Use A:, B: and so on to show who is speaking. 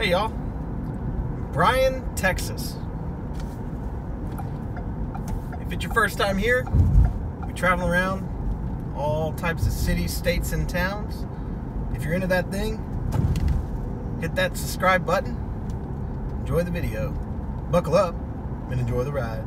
A: Hey y'all, Bryan, Texas. If it's your first time here, we travel around all types of cities, states, and towns. If you're into that thing, hit that subscribe button. Enjoy the video. Buckle up and enjoy the ride.